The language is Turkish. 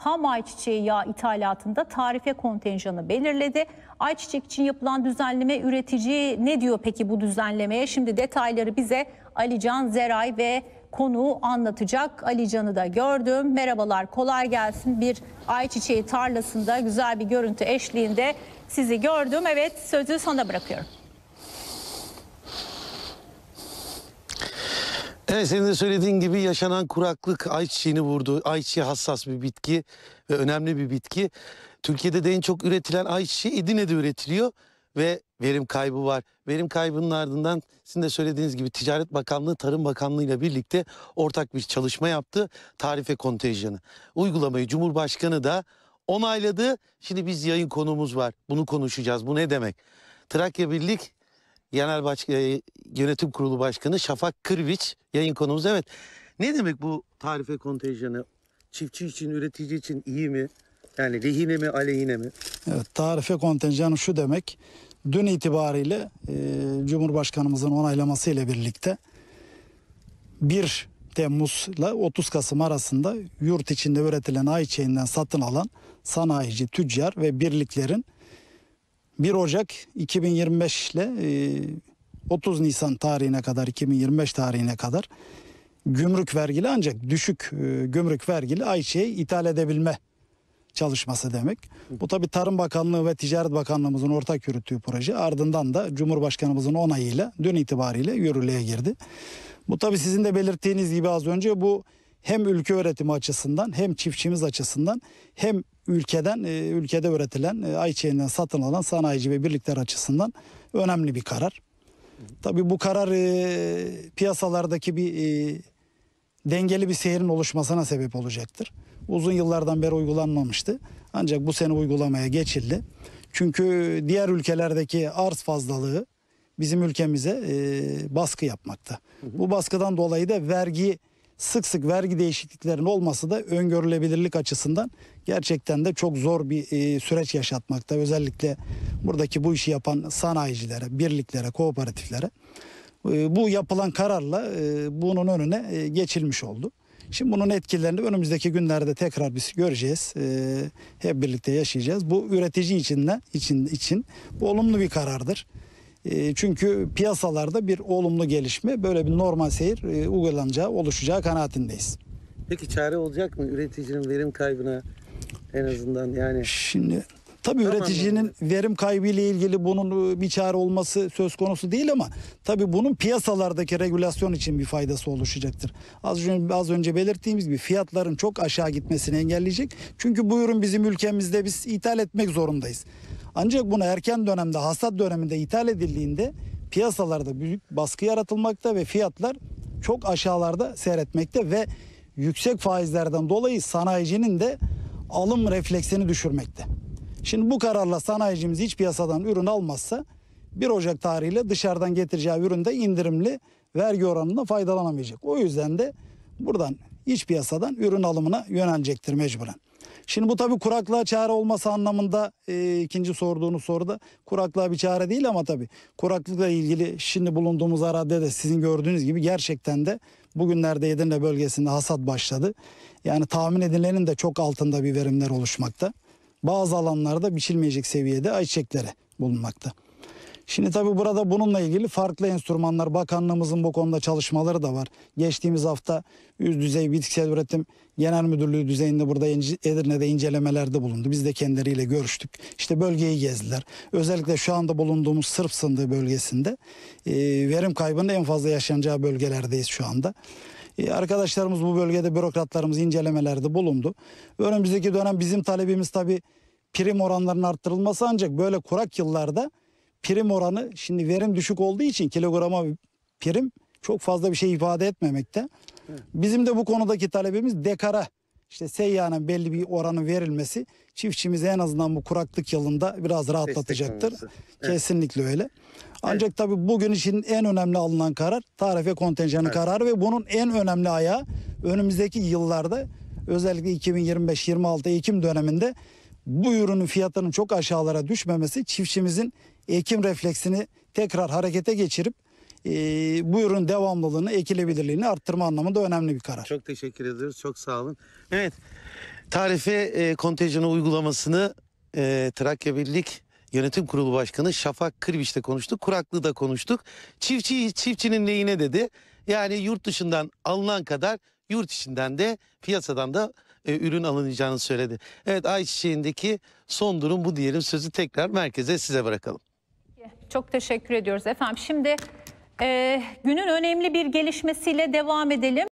ham ayçiçeği yağı ithalatında tarife kontenjanı belirledi. Ayçiçek için yapılan düzenleme üretici ne diyor peki bu düzenlemeye? Şimdi detayları bize Alican Zeray ve konuğu anlatacak. Alican'ı da gördüm. Merhabalar, kolay gelsin. Bir ayçiçeği tarlasında güzel bir görüntü eşliğinde sizi gördüm. Evet, sözü sana bırakıyorum. Evet senin de söylediğin gibi yaşanan kuraklık ayçiçeğini vurdu. Ayçiçeği hassas bir bitki ve önemli bir bitki. Türkiye'de de en çok üretilen ayçiçeği Edirne'de üretiliyor ve verim kaybı var. Verim kaybının ardından sizin de söylediğiniz gibi Ticaret Bakanlığı Tarım Bakanlığı ile birlikte ortak bir çalışma yaptı. Tarife kontenjanı. Uygulamayı Cumhurbaşkanı da onayladı. Şimdi biz yayın konumuz var. Bunu konuşacağız. Bu ne demek? Trakya Birlik Genel Başkan, Yönetim Kurulu Başkanı Şafak Kırviç yayın konumuz. Evet ne demek bu tarife kontenjanı? Çiftçi için, üretici için iyi mi? Yani lehine mi, aleyhine mi? Evet, tarife kontenjanı şu demek. Dün itibariyle e, Cumhurbaşkanımızın onaylaması ile birlikte 1 Temmuz ile 30 Kasım arasında yurt içinde üretilen ayçiçeğinden satın alan sanayici, tüccar ve birliklerin 1 Ocak 2025 ile e, 30 Nisan tarihine kadar 2025 tarihine kadar gümrük vergili ancak düşük e, gümrük vergili ayçiçeği ithal edebilme çalışması demek. Bu tabi Tarım Bakanlığı ve Ticaret Bakanlığımızın ortak yürüttüğü proje. Ardından da Cumhurbaşkanımızın onayıyla dün itibariyle yürürlüğe girdi. Bu tabi sizin de belirttiğiniz gibi az önce bu hem ülke üretimi açısından hem çiftçimiz açısından hem ülkeden e, ülkede üretilen e, ayçiçeğinden satın alan sanayici ve birlikler açısından önemli bir karar. Tabi bu karar e, piyasalardaki bir dengeli bir seyrin oluşmasına sebep olacaktır. Uzun yıllardan beri uygulanmamıştı. Ancak bu sene uygulamaya geçildi. Çünkü diğer ülkelerdeki arz fazlalığı bizim ülkemize baskı yapmakta. Bu baskıdan dolayı da vergi sık sık vergi değişikliklerinin olması da öngörülebilirlik açısından gerçekten de çok zor bir e, süreç yaşatmakta. Özellikle buradaki bu işi yapan sanayicilere, birliklere, kooperatiflere. E, bu yapılan kararla e, bunun önüne geçilmiş oldu. Şimdi bunun etkilerini önümüzdeki günlerde tekrar biz göreceğiz. E, hep birlikte yaşayacağız. Bu üretici için de için için bu olumlu bir karardır. E, çünkü piyasalarda bir olumlu gelişme, böyle bir normal seyir e, uygulanacağı, oluşacağı kanaatindeyiz. Peki çare olacak mı üreticinin verim kaybına en azından yani? Şimdi tabii Tamam, üreticinin verim kaybı ile ilgili bunun e, bir çare olması söz konusu değil ama tabii bunun piyasalardaki regülasyon için bir faydası oluşacaktır. Az önce az önce belirttiğimiz gibi fiyatların çok aşağı gitmesini engelleyecek. Çünkü bu ürün bizim ülkemizde biz ithal etmek zorundayız. Ancak bunu erken dönemde hasat döneminde ithal edildiğinde piyasalarda büyük baskı yaratılmakta ve fiyatlar çok aşağılarda seyretmekte ve yüksek faizlerden dolayı sanayicinin de alım refleksini düşürmekte. Şimdi bu kararla sanayicimiz hiç piyasadan ürün almazsa 1 Ocak tarihiyle dışarıdan getireceği üründe indirimli vergi oranında faydalanamayacak. O yüzden de buradan iç piyasadan ürün alımına yönelecektir mecburen. Şimdi bu tabii kuraklığa çare olması anlamında e, ikinci sorduğunuz soruda kuraklığa bir çare değil ama tabii kuraklıkla ilgili şimdi bulunduğumuz arazide de sizin gördüğünüz gibi gerçekten de bugünlerde Edirne bölgesinde hasat başladı. Yani tahmin edilenin de çok altında bir verimler oluşmakta. Bazı alanlarda biçilmeyecek seviyede ayçiçekleri bulunmakta. Şimdi tabii burada bununla ilgili farklı enstrümanlar bakanlığımızın bu konuda çalışmaları da var. Geçtiğimiz hafta üst düzey bitkisel üretim genel müdürlüğü düzeyinde burada Edirne'de incelemelerde bulundu. Biz de kendileriyle görüştük. İşte bölgeyi gezdiler. Özellikle şu anda bulunduğumuz Sırp Sındığı bölgesinde e, verim kaybının en fazla yaşanacağı bölgelerdeyiz şu anda. E, Arkadaşlarımız bu bölgede bürokratlarımız incelemelerde bulundu. Önümüzdeki dönem bizim talebimiz tabii prim oranlarının arttırılması ancak böyle kurak yıllarda prim oranı şimdi verim düşük olduğu için kilograma prim çok fazla bir şey ifade etmemekte. Bizim de bu konudaki talebimiz dekara işte seyyanen belli bir oranın verilmesi çiftçimizi en azından bu kuraklık yılında biraz rahatlatacaktır. Evet. Kesinlikle öyle. Ancak tabii bugün için en önemli alınan karar tarife kontenjanı Evet. kararı ve bunun en önemli ayağı önümüzdeki yıllarda özellikle 2025-26 Ekim döneminde bu ürünün fiyatının çok aşağılara düşmemesi çiftçimizin ekim refleksini tekrar harekete geçirip e, bu ürün devamlılığını, ekilebilirliğini arttırma anlamında önemli bir karar. Çok teşekkür ediyoruz. Çok sağ olun. Evet. Tarife e, kontenjanı uygulamasını e, Trakya Birlik Yönetim Kurulu Başkanı Şafak Kırbiç'le konuştuk. Kuraklığı da konuştuk. Çiftçi çiftçinin lehine dedi. Yani yurt dışından alınan kadar yurt içinden de piyasadan da e, ürün alınacağını söyledi. Evet ayçiçeğindeki son durum bu diyelim. Sözü tekrar merkeze size bırakalım. Çok teşekkür ediyoruz efendim. Şimdi e, günün önemli bir gelişmesiyle devam edelim.